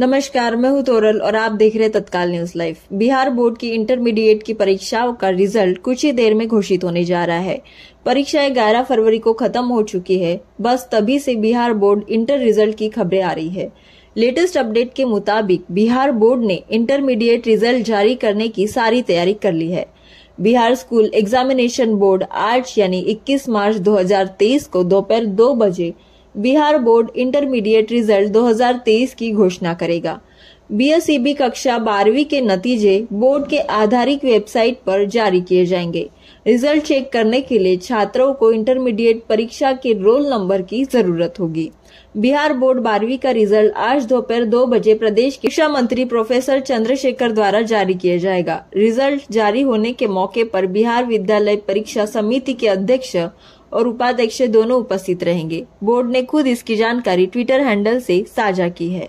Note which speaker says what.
Speaker 1: नमस्कार, मैं हूँ तोरल और आप देख रहे तत्काल न्यूज़ लाइव। बिहार बोर्ड की इंटरमीडिएट की परीक्षाओं का रिज़ल्ट कुछ ही देर में घोषित होने जा रहा है। परीक्षा 11 फरवरी को खत्म हो चुकी है। बस तभी से बिहार बोर्ड इंटर रिज़ल्ट की खबरें आ रही है। लेटेस्ट अपडेट के मुताबिक बिहार बोर्ड ने इंटरमीडिएट रिज़ल्ट जारी करने की सारी तैयारी कर ली है। बिहार स्कूल एग्जामिनेशन बोर्ड आज यानी 21 मार्च 2023 को दोपहर दो बजे बिहार बोर्ड इंटरमीडिएट रिज़ल्ट 2023 की घोषणा करेगा। बीएसईबी कक्षा बारहवीं के नतीजे बोर्ड के आधारित वेबसाइट पर जारी किए जाएँगे। रिज़ल्ट चेक करने के लिए छात्रों को इंटरमीडिएट परीक्षा के रोल नंबर की ज़रूरत होगी। बिहार बोर्ड बारहवीं का रिज़ल्ट आज दोपहर दो बजे प्रदेश के शिक्षा मंत्री प्रोफेसर चंद्रशेखर द्वारा जारी किया जाएगा। रिज़ल्ट जारी होने के मौके पर बिहार विद्यालय परीक्षा समिति के अध्यक्ष और उपाध्यक्ष दोनों उपस्थित रहेंगे। बोर्ड ने खुद इसकी जानकारी ट्विटर हैंडल से साझा की है।